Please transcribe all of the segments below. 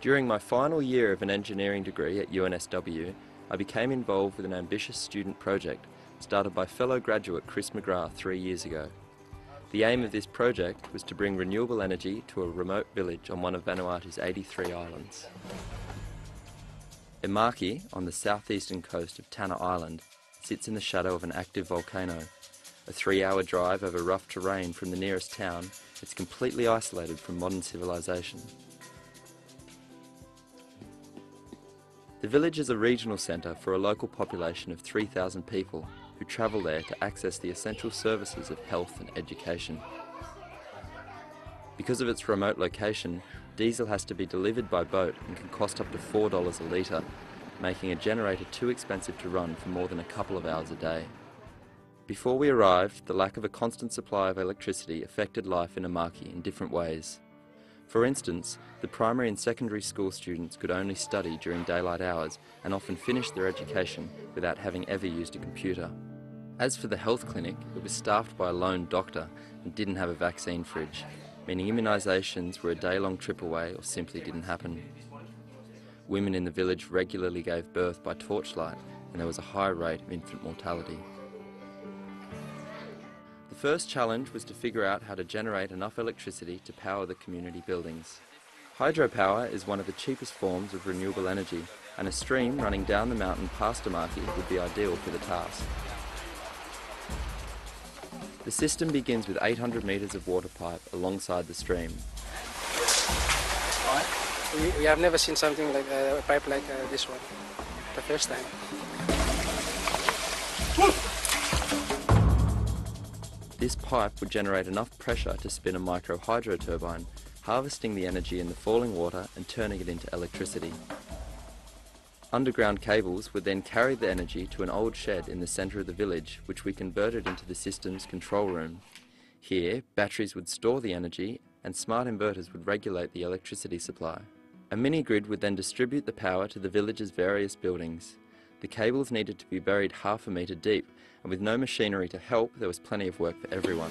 During my final year of an engineering degree at UNSW, I became involved with an ambitious student project started by fellow graduate Chris McGrath three years ago. The aim of this project was to bring renewable energy to a remote village on one of Vanuatu's 83 islands. Imaki, on the southeastern coast of Tanna Island, sits in the shadow of an active volcano. A three hour drive over rough terrain from the nearest town, it's completely isolated from modern civilization. The village is a regional centre for a local population of 3,000 people who travel there to access the essential services of health and education. Because of its remote location, diesel has to be delivered by boat and can cost up to $4 a litre, making a generator too expensive to run for more than a couple of hours a day. Before we arrived, the lack of a constant supply of electricity affected life in Imaki in different ways. For instance, the primary and secondary school students could only study during daylight hours and often finished their education without having ever used a computer. As for the health clinic, it was staffed by a lone doctor and didn't have a vaccine fridge, meaning immunisations were a day-long trip away or simply didn't happen. Women in the village regularly gave birth by torchlight and there was a high rate of infant mortality. The first challenge was to figure out how to generate enough electricity to power the community buildings. Hydropower is one of the cheapest forms of renewable energy and a stream running down the mountain past Imaki would be ideal for the task. The system begins with 800 metres of water pipe alongside the stream. We, we have never seen something like uh, a pipe like uh, this one. The first time. This pipe would generate enough pressure to spin a micro hydro turbine, harvesting the energy in the falling water and turning it into electricity. Underground cables would then carry the energy to an old shed in the centre of the village, which we converted into the system's control room. Here, batteries would store the energy and smart inverters would regulate the electricity supply. A mini-grid would then distribute the power to the village's various buildings. The cables needed to be buried half a metre deep, and with no machinery to help, there was plenty of work for everyone.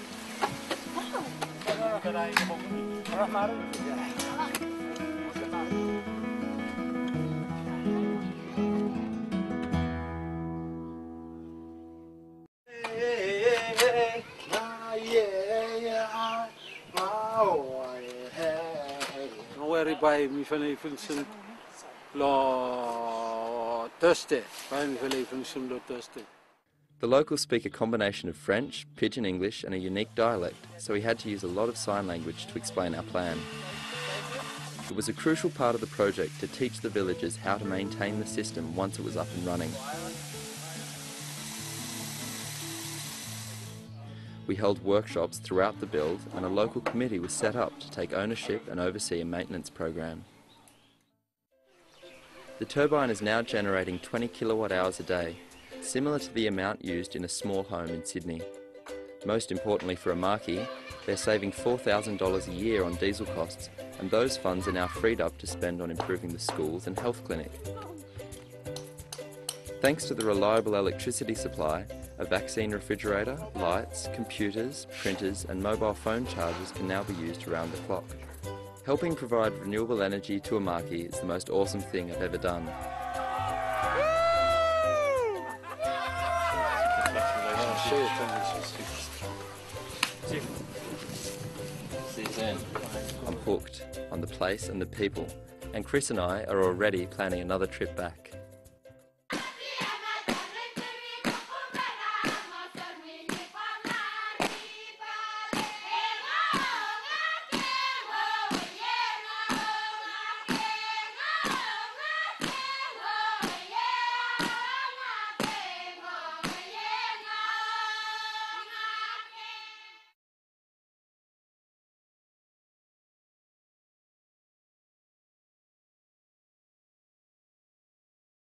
Thursday. The locals speak a combination of French, Pidgin English and a unique dialect, so we had to use a lot of sign language to explain our plan. It was a crucial part of the project to teach the villagers how to maintain the system once it was up and running. We held workshops throughout the build and a local committee was set up to take ownership and oversee a maintenance program. The turbine is now generating 20 kilowatt hours a day, similar to the amount used in a small home in Sydney. Most importantly for Imaki, they're saving $4,000 a year on diesel costs, and those funds are now freed up to spend on improving the schools and health clinic. Thanks to the reliable electricity supply, a vaccine refrigerator, lights, computers, printers and mobile phone chargers can now be used around the clock. Helping provide renewable energy to Imaki is the most awesome thing I've ever done. I'm hooked on the place and the people, and Chris and I are already planning another trip back.